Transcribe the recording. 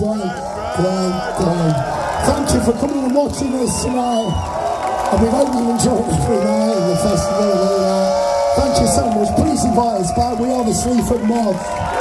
Thank you for coming and watching us tonight. And we hope you enjoyed every night of the festival. Thank you so much. Please invite us back. We honestly for love.